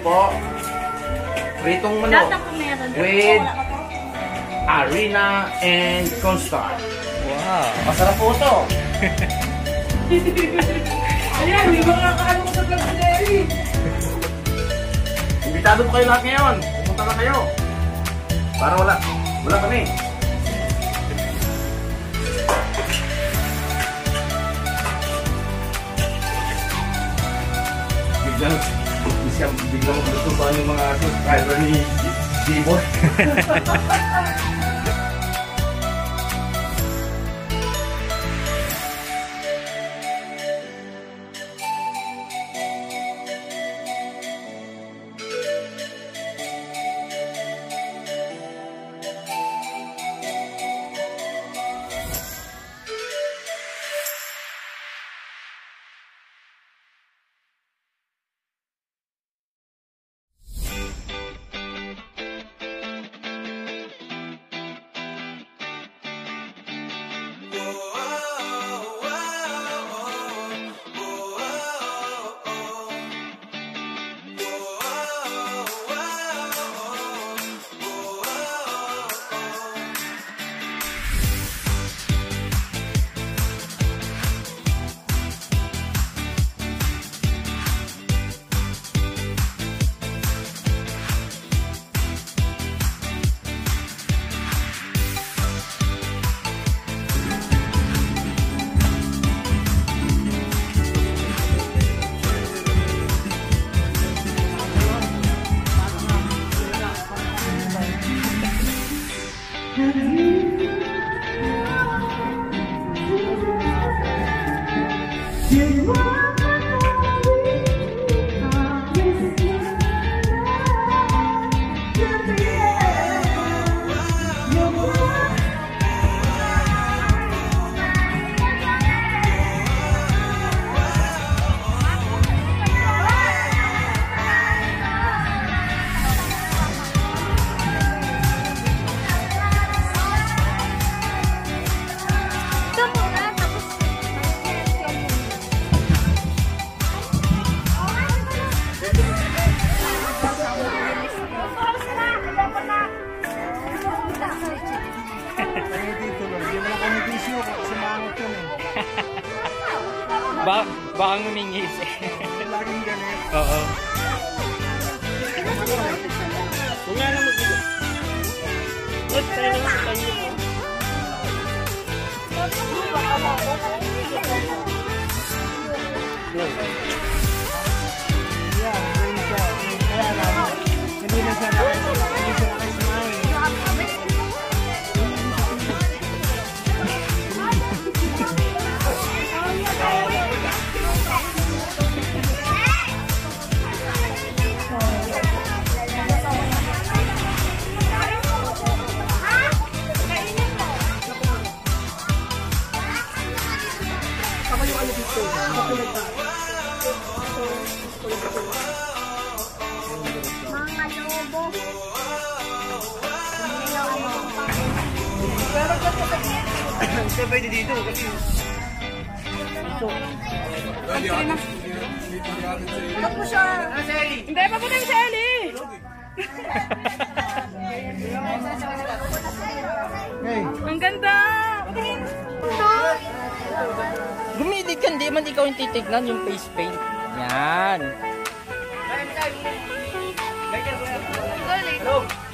po. Pritong manok with. Arena and Cornstar. Wow. Masarap po ito. Ayan, hindi ba nakakaano ko sa vlog ni? Imbitado po kayo lahat ngayon. Pumunta na kayo. Para wala. Wala kami. Biglang, biglang, biglang magtutupan yung mga subscriber ni D-Boy. Ba baka ngumingis. Laging ganit. Oo. Kung nga na mag-igo. Ba't tayo naman sa kanya mo? Yeah, green siya. Kaya lang, hindi na siya na Siya pwede dito kasi Tapos siya. Hindi, papunta yung si Ellie! Ang ganda! Patingin! Gumilid ka, man ikaw yung titignan yung face paint. Yan. Hello.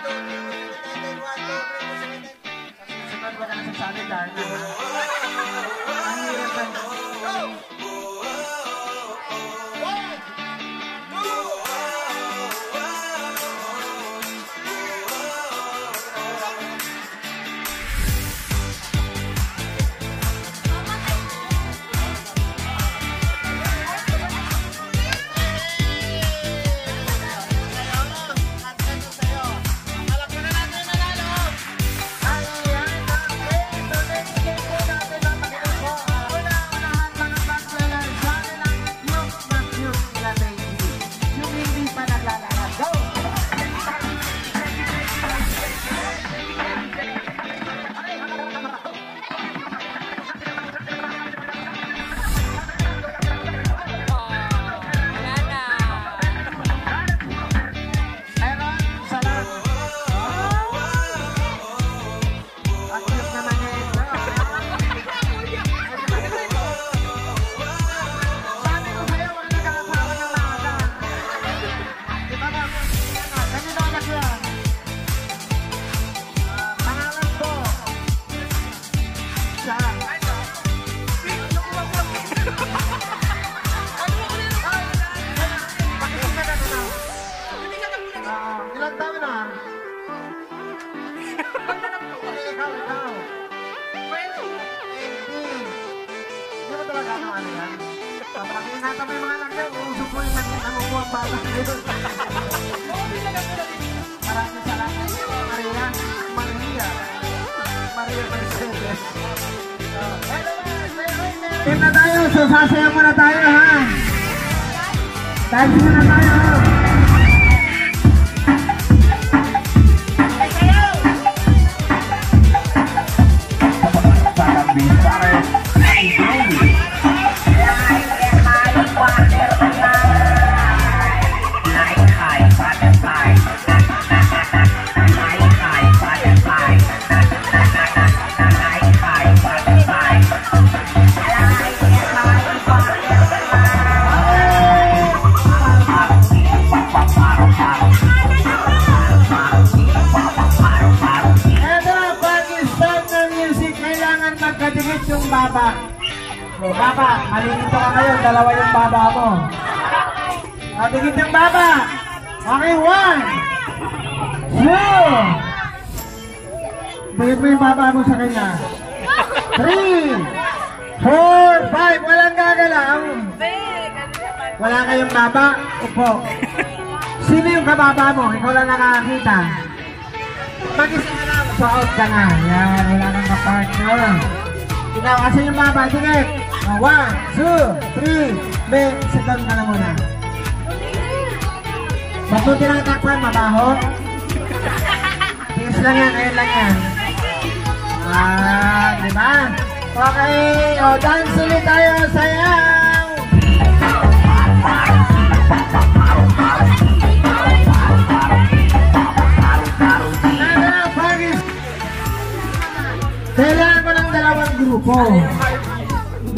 Ang hirap ng talaga ano ano yan? Papakingatan mo yung mga yan. Uusok mo yung nangunguha ang bata ngayon. Maraming salamat. Maria. Maria. Maria Mercedes. Team na tayo. So, sasayaw muna tayo, ha? Dance muna tayo. Baba, malilito ka ngayon, dalawa yung baba mo. Kadikit yung baba. Okay, one, two, Bigit mo yung baba mo sa kanya. Three, four, five, walang gagalaw. Wala kayong baba? Upo. Sino yung kababa mo? Ikaw lang nakakita. Mag-isa ka lang, so out ka na. Yan, wala nang ka-partner. Ikaw, kasi yung baba, tingit. Oh, one, two, three. Ah, di ba? Okay, o, dance ulit tayo, sayaw! Ano, Pagis? Kailangan ko ng dalawang grupo.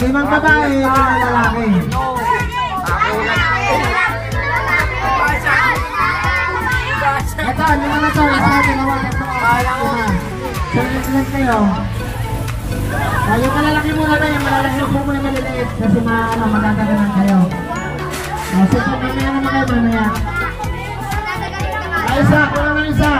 Limang babae, limang lalaki. Ito, lima na to. Isa, dalawa, tatlo, lima. Lang kayo. Ah, yung malalaki muna na, yung malalaki po muna maliliit kasi ma, ano, magagaganan kayo. Ah, sige, mamaya naman kayo, mamaya. Ah, isa, kulang ng isa.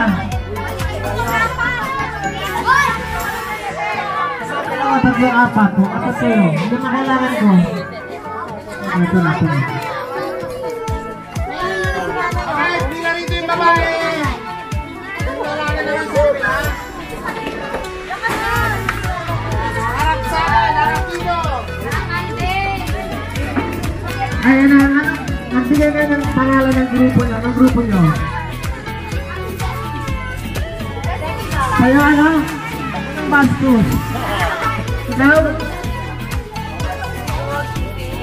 Dalawa, tatlo, apat. O, apat kayo. Hindi na kailangan ko. Ito na, ito na. Okay, pila rito yung babae. Kayo ng pangalan ng grupo nyo. Anong grupo nyo? Kayo ano? Bastos? Ikaw?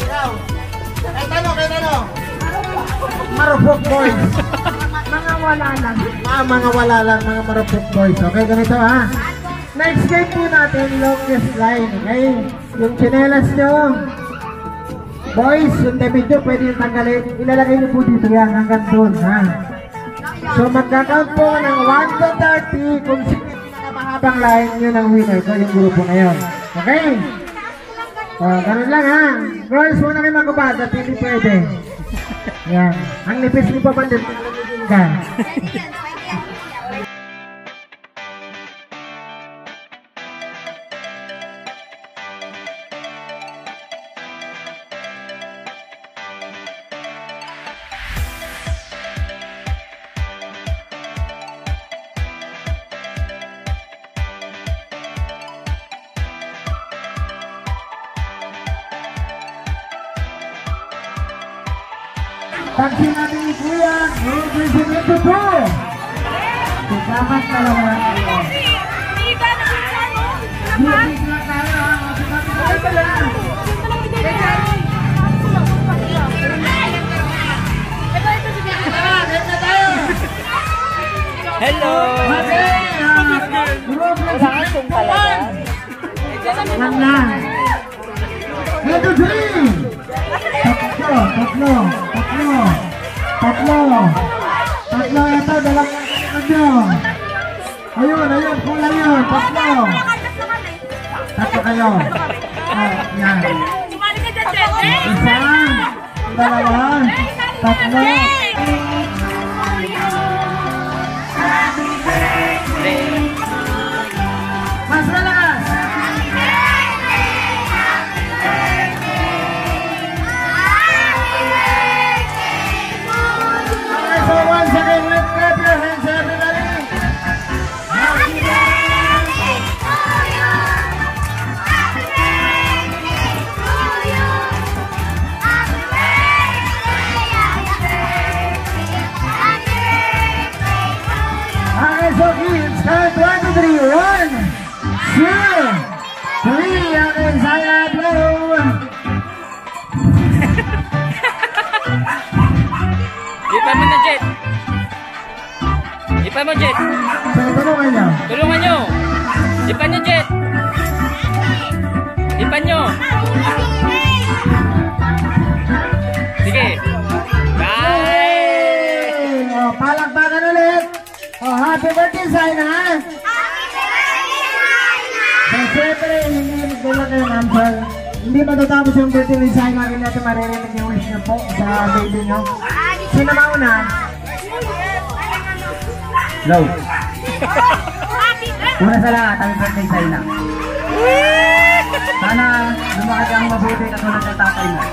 Ikaw? Kay tanong, kay tanong. Marupok boys. mga wala lang. Ah, mga wala lang, mga marupok boys. Okay, ganito ha. Next game po natin, longest line. Okay? Yung chinelas nyo. Boys, yung damit nyo, pwede yung tanggalin. Ilalagay nyo po dito yan hanggang doon, ha? So magka-count po ng 1 to 30 kung sino yung pinakamahaba habang line, yun ang winner ko, yung grupo na yun. Okay? Oh, ganun lang ha. Girls, muna kayo magubad at hindi pwede. Yan. Ang nipis mo pa bandit, magiging ka. Okay, ah, group na sa Action talaga. Yan na. One, two, three. Tatlo, tatlo, tatlo, tatlo. Tatlo ito, dalawang tatlo. Ayun, ayun, kulang yun. Tatlo. Tatlo kayo. Oh, yan. Isa, dalawa, tatlo. Sige. Bye! Oh, palakpakan ulit. Oh, happy birthday, Zaina. So, syempre, hindi nagdala kayo ng answer. Hindi matatapos yung birthday ni Zaina. Hindi natin maririnig yung wish niyo po sa baby niyo. Sino mauna? Low. Una sa lahat, happy birthday, Zaina. Sana lumaki kang mabuti katulad ng tatay mo.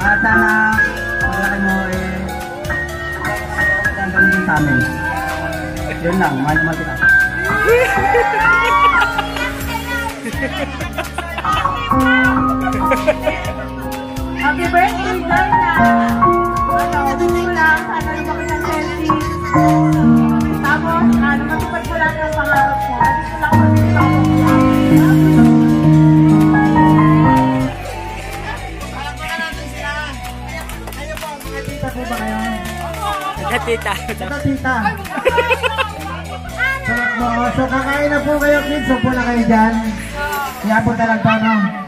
At sana paglaki mo eh gagawin din sa amin. Yun lang, mahal naman kita. Happy birthday, Dana! Ano, gusto ko lang, sana lumaki ng selfie. Tapos, ano, matupad ko lang ang Tita. Ito tita. So, no, so kakain na po kayo kids, so po na kayo dyan. Iapon na lang to, no?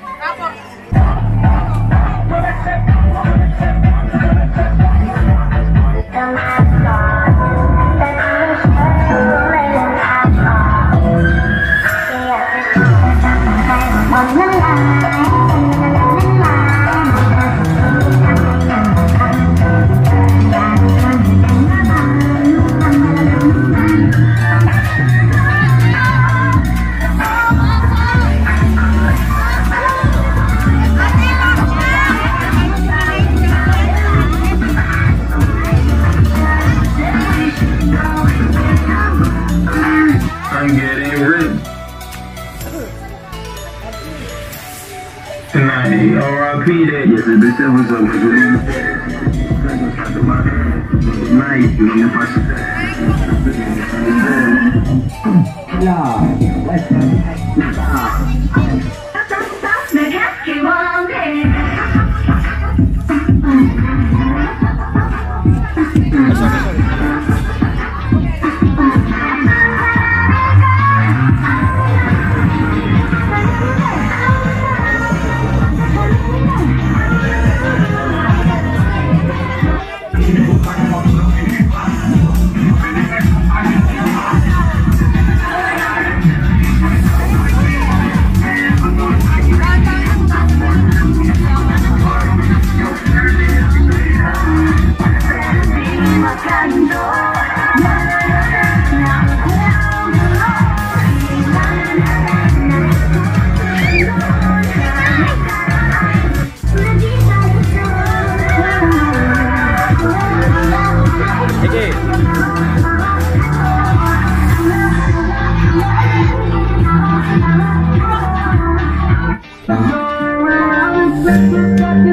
Thank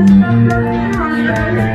you.